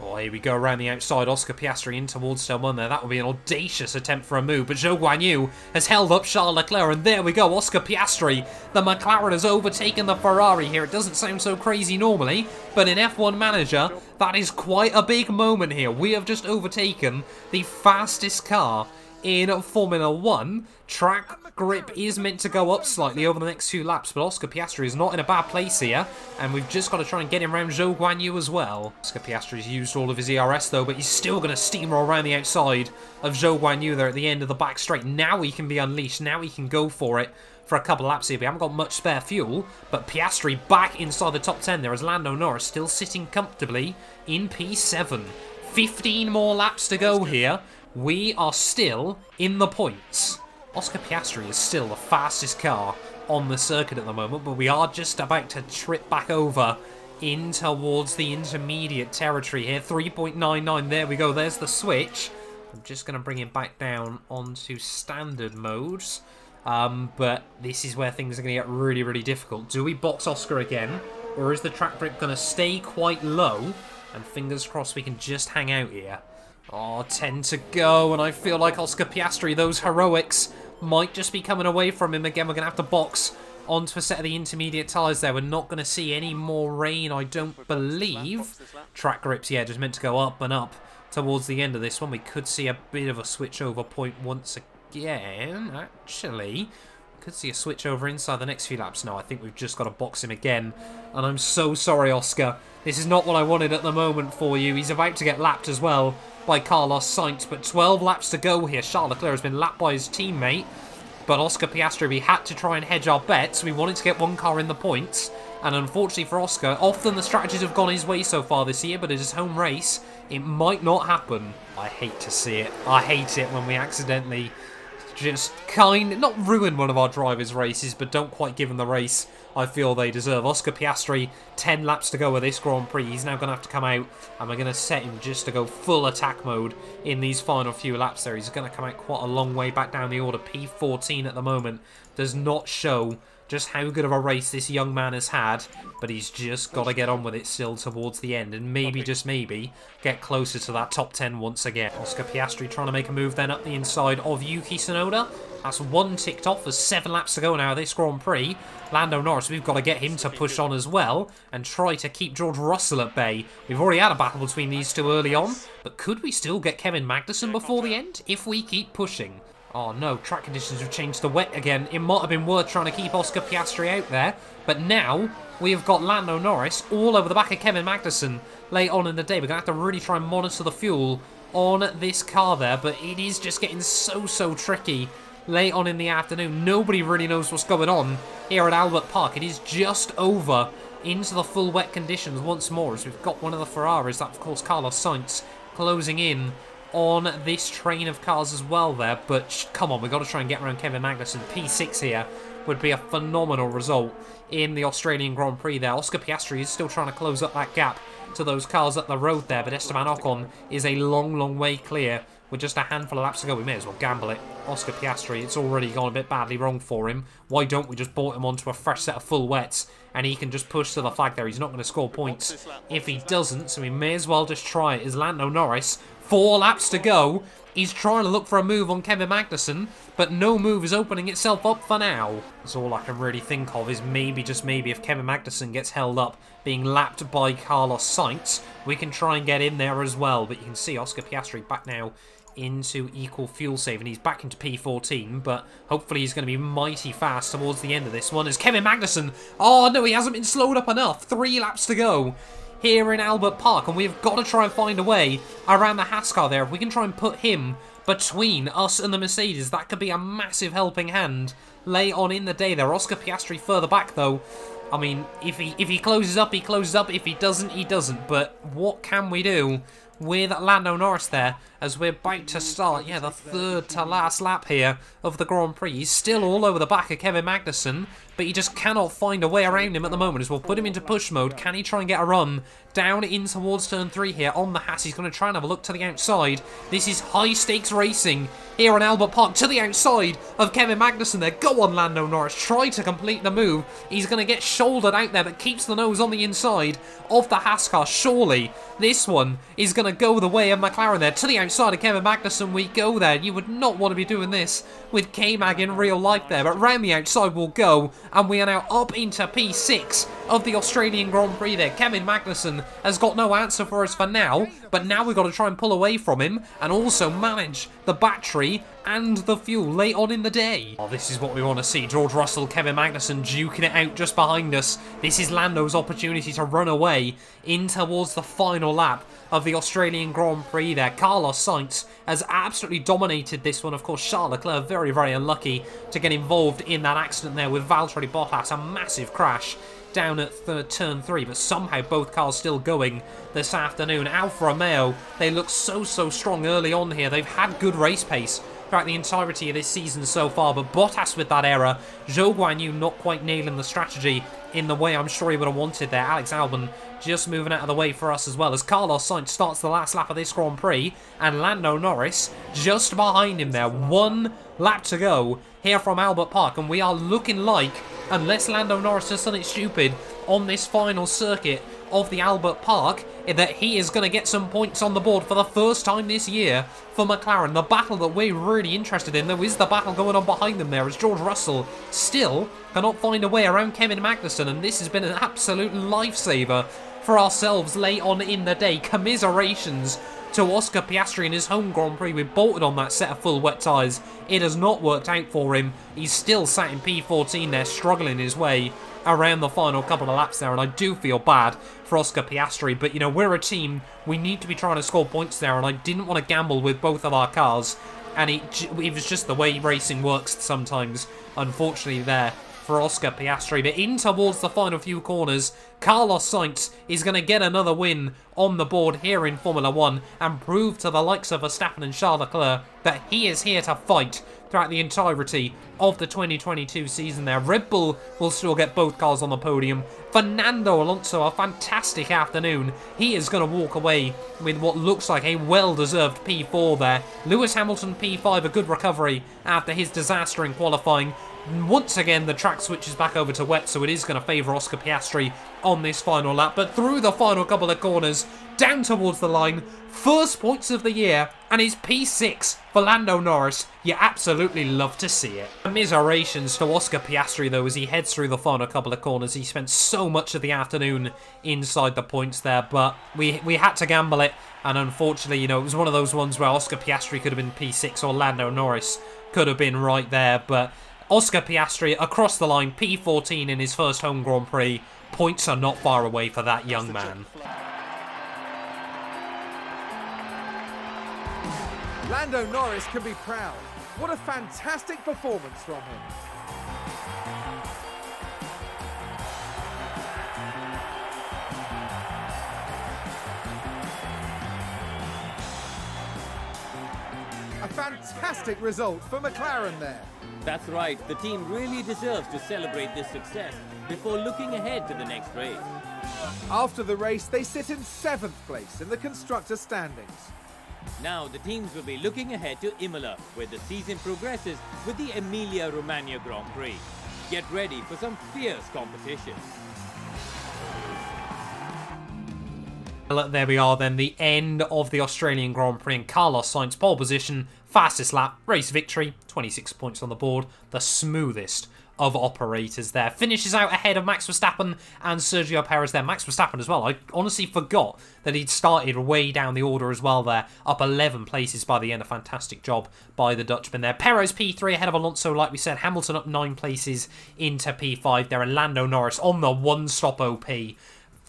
Speaker 1: Oh, here we go around the outside. Oscar Piastri in towards turn one there. That would be an audacious attempt for a move. But Zhou Guanyu has held up Charles Leclerc. And there we go. Oscar Piastri. The McLaren has overtaken the Ferrari here. It doesn't sound so crazy normally. But in F1 Manager, that is quite a big moment here. We have just overtaken the fastest car in Formula 1. Track grip is meant to go up slightly over the next few laps, but Oscar Piastri is not in a bad place here, and we've just got to try and get him around Zhou Guanyu as well. Oscar Piastri's used all of his ERS though, but he's still going to steamroll around the outside of Zhou Guanyu there at the end of the back straight. Now he can be unleashed, now he can go for it for a couple laps here. We haven't got much spare fuel, but Piastri back inside the top 10 there as Lando Norris still sitting comfortably in P7. 15 more laps to go here. We are still in the points. Oscar Piastri is still the fastest car on the circuit at the moment, but we are just about to trip back over in towards the intermediate territory here. 3.99, there we go, there's the switch. I'm just going to bring him back down onto standard modes. Um, but this is where things are going to get really, really difficult. Do we box Oscar again? Or is the track grip going to stay quite low? And fingers crossed we can just hang out here. Oh, 10 to go, and I feel like Oscar Piastri, those heroics, might just be coming away from him. Again, we're going to have to box onto a set of the intermediate tyres there. We're not going to see any more rain, I don't believe. Track grips, yeah, just meant to go up and up towards the end of this one. We could see a bit of a switch over point once again, actually. Could see a switch over inside the next few laps. No, I think we've just got to box him again. And I'm so sorry, Oscar. This is not what I wanted at the moment for you. He's about to get lapped as well by Carlos Sainz, but 12 laps to go here. Charles Leclerc has been lapped by his teammate, but Oscar Piastri, we had to try and hedge our bets. We wanted to get one car in the points, and unfortunately for Oscar, often the strategies have gone his way so far this year, but it is home race. It might not happen. I hate to see it. I hate it when we accidentally just kind not ruin one of our drivers' races, but don't quite give them the race I feel they deserve. Oscar Piastri, 10 laps to go with this Grand Prix. He's now going to have to come out, and we're going to set him just to go full attack mode in these final few laps there. He's going to come out quite a long way back down the order. P14 at the moment does not show just how good of a race this young man has had, but he's just got to get on with it still towards the end, and maybe, just maybe, get closer to that top 10 once again. Oscar Piastri trying to make a move then up the inside of Yuki Tsunoda. That's one ticked off. There's seven laps to go now this Grand Prix. Lando Norris, we've got to get him to push on as well and try to keep George Russell at bay. We've already had a battle between these two early on, but could we still get Kevin Magnussen before the end if we keep pushing? Oh no, track conditions have changed to wet again. It might have been worth trying to keep Oscar Piastri out there, but now we have got Lando Norris all over the back of Kevin Magnussen late on in the day. We're going to have to really try and monitor the fuel on this car there, but it is just getting so, so tricky late on in the afternoon. Nobody really knows what's going on here at Albert Park. It is just over into the full wet conditions once more as we've got one of the Ferraris, that of course Carlos Sainz, closing in on this train of cars as well there. But come on, we've got to try and get around Kevin Magnussen. P6 here would be a phenomenal result in the Australian Grand Prix there. Oscar Piastri is still trying to close up that gap to those cars up the road there, but Esteban Ocon is a long, long way clear with just a handful of laps to go. We may as well gamble it. Oscar Piastri, it's already gone a bit badly wrong for him. Why don't we just bolt him onto a fresh set of full wets and he can just push to the flag there. He's not going to score points if he doesn't, so we may as well just try it. Is Lando Norris Four laps to go. He's trying to look for a move on Kevin Magnussen, but no move is opening itself up for now. That's all I can really think of is maybe, just maybe, if Kevin Magnussen gets held up being lapped by Carlos Sainz, we can try and get in there as well. But you can see Oscar Piastri back now into equal fuel save, and he's back into P14, but hopefully he's going to be mighty fast towards the end of this one as Kevin Magnussen, oh no, he hasn't been slowed up enough, three laps to go here in Albert Park, and we've got to try and find a way around the Haas car there. If we can try and put him between us and the Mercedes, that could be a massive helping hand late on in the day there. Oscar Piastri further back, though. I mean, if he if he closes up, he closes up. If he doesn't, he doesn't. But what can we do with Lando Norris there as we're about to start, yeah, the third to last lap here of the Grand Prix. He's still all over the back of Kevin Magnussen, but he just cannot find a way around him at the moment as we'll put him into push mode. Can he try and get a run down in towards turn 3 here on the Haas? He's going to try and have a look to the outside. This is high stakes racing here on Albert Park to the outside of Kevin Magnussen there. Go on, Lando Norris. Try to complete the move. He's going to get shouldered out there, but keeps the nose on the inside of the Haas car. Surely this one is going to go the way of McLaren there to the outside of Kevin Magnussen we go there. You would not want to be doing this with K-Mag in real life there. But round the outside we'll go. And we are now up into P6 of the Australian Grand Prix there. Kevin Magnussen has got no answer for us for now. But now we've got to try and pull away from him. And also manage the battery and the fuel late on in the day. Oh, this is what we want to see. George Russell, Kevin Magnussen duking it out just behind us. This is Lando's opportunity to run away in towards the final lap of the Australian Grand Prix there. Carlos Sainz has absolutely dominated this one. Of course, Charles Leclerc very, very unlucky to get involved in that accident there with Valtteri Bottas. A massive crash down at third, turn three, but somehow both cars still going this afternoon. Alfa Romeo, they look so, so strong early on here. They've had good race pace throughout the entirety of this season so far, but Bottas with that error, Zhou Guanyu not quite nailing the strategy in the way I'm sure he would have wanted there. Alex Albon just moving out of the way for us as well as Carlos Sainz starts the last lap of this Grand Prix and Lando Norris just behind him there. One lap to go here from Albert Park and we are looking like, unless Lando Norris does something stupid on this final circuit of the Albert Park, eh, that he is going to get some points on the board for the first time this year for McLaren. The battle that we're really interested in, though, is the battle going on behind them there as George Russell still cannot find a way around Kevin Magnussen, and this has been an absolute lifesaver for ourselves late on in the day. Commiserations to Oscar Piastri in his home Grand Prix. We bolted on that set of full wet tyres. It has not worked out for him. He's still sat in P14 there, struggling his way around the final couple of laps there, and I do feel bad for Oscar Piastri, but, you know, we're a team, we need to be trying to score points there, and I didn't want to gamble with both of our cars, and it, it was just the way racing works sometimes, unfortunately, there for Oscar Piastri. But in towards the final few corners, Carlos Sainz is going to get another win on the board here in Formula 1 and prove to the likes of Verstappen and Charles Leclerc that he is here to fight throughout the entirety of the 2022 season there. Red Bull will still get both cars on the podium. Fernando Alonso, a fantastic afternoon. He is going to walk away with what looks like a well-deserved P4 there. Lewis Hamilton P5, a good recovery after his disaster in qualifying. Once again, the track switches back over to wet, so it is going to favour Oscar Piastri on this final lap. But through the final couple of corners, down towards the line, first points of the year, and it's P6 for Lando Norris. You absolutely love to see it. Commiserations to Oscar Piastri, though, as he heads through the final couple of corners. He spent so much of the afternoon inside the points there, but we, we had to gamble it. And unfortunately, you know, it was one of those ones where Oscar Piastri could have been P6 or Lando Norris could have been right there, but Oscar Piastri across the line, P14 in his first home Grand Prix. Points are not far away for that young man.
Speaker 2: Lando Norris can be proud. What a fantastic performance from him. Fantastic result for McLaren there.
Speaker 4: That's right, the team really deserves to celebrate this success before looking ahead to the next race.
Speaker 2: After the race, they sit in seventh place in the constructor standings.
Speaker 4: Now the teams will be looking ahead to Imola, where the season progresses with the Emilia-Romagna Grand Prix. Get ready for some fierce competition.
Speaker 1: Well, there we are then, the end of the Australian Grand Prix and Carlos Sainz pole position, fastest lap, race victory, 26 points on the board, the smoothest of operators there. Finishes out ahead of Max Verstappen and Sergio Perez there. Max Verstappen as well. I honestly forgot that he'd started way down the order as well there. Up 11 places by the end. A fantastic job by the Dutchman there. Perez P3 ahead of Alonso, like we said. Hamilton up 9 places into P5 there. And Lando Norris on the one-stop OP.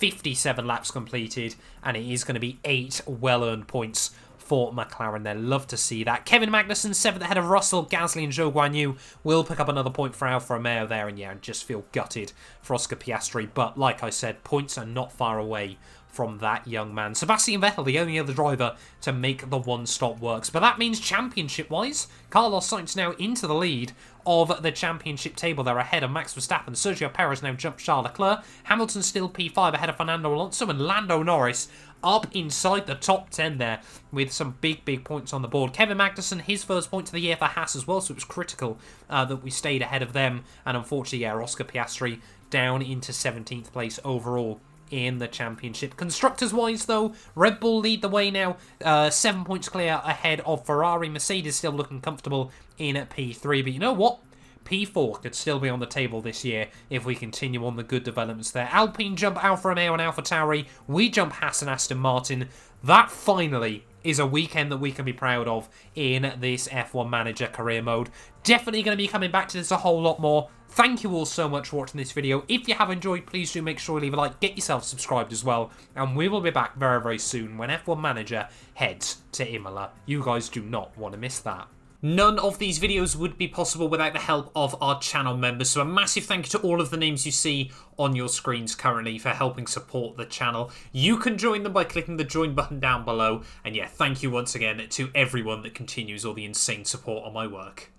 Speaker 1: 57 laps completed, and it is going to be 8 well-earned points for McLaren there. Love to see that. Kevin Magnussen, seventh ahead of Russell, Gasly and Zhou Guanyu will pick up another point for Alfa Romeo there. And yeah, and just feel gutted for Oscar Piastri. But like I said, points are not far away from that young man. Sebastian Vettel, the only other driver to make the one-stop works. But that means championship-wise, Carlos Sainz now into the lead of the championship table. They're ahead of Max Verstappen. Sergio Perez now jumped Charles Leclerc. Hamilton still P5 ahead of Fernando Alonso. And Lando Norris up inside the top 10 there with some big, big points on the board. Kevin Magnussen, his first point of the year for Haas as well, so it was critical uh, that we stayed ahead of them. And unfortunately, yeah, Oscar Piastri down into 17th place overall in the championship. Constructors-wise, though, Red Bull lead the way now, uh, seven points clear ahead of Ferrari. Mercedes still looking comfortable in at P3, but you know what? P4 could still be on the table this year if we continue on the good developments there. Alpine jump Alfa Romeo and AlphaTauri. We jump Haas and Aston Martin. That finally is a weekend that we can be proud of in this F1 Manager career mode. Definitely going to be coming back to this a whole lot more. Thank you all so much for watching this video. If you have enjoyed, please do make sure you leave a like, get yourself subscribed as well, and we will be back very, very soon when F1 Manager heads to Imola. You guys do not want to miss that. None of these videos would be possible without the help of our channel members, so a massive thank you to all of the names you see on your screens currently for helping support the channel. You can join them by clicking the join button down below, and yeah, thank you once again to everyone that continues all the insane support on my work.